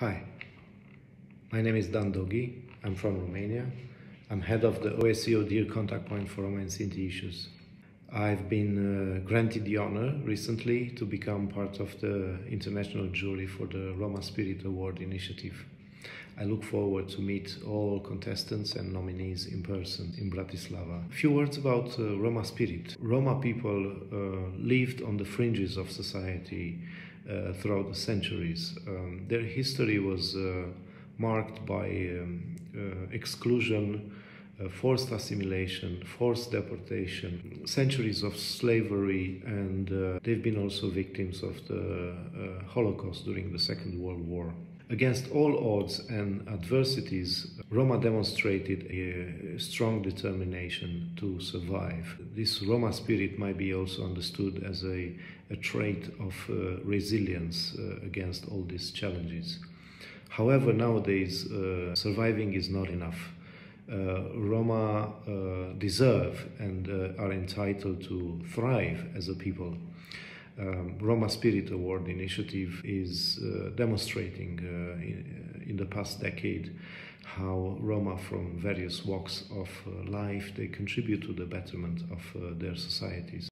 Hi, my name is Dan Doghi. I'm from Romania. I'm head of the OSCE ODIHR contact point for Roma and Sinti issues. I've been uh, granted the honor recently to become part of the international jury for the Roma Spirit Award initiative. I look forward to meet all contestants and nominees in person in Bratislava. A few words about uh, Roma spirit. Roma people uh, lived on the fringes of society uh, throughout the centuries. Um, their history was uh, marked by um, uh, exclusion, forced assimilation, forced deportation, centuries of slavery, and uh, they've been also victims of the uh, Holocaust during the Second World War. Against all odds and adversities, Roma demonstrated a strong determination to survive. This Roma spirit might be also understood as a, a trait of uh, resilience uh, against all these challenges. However, nowadays, uh, surviving is not enough. Uh, Roma uh, deserve and uh, are entitled to thrive as a people um, Roma Spirit Award initiative is demonstrating in, in, the past decade how Roma from various walks of life they contribute to the betterment of their societies.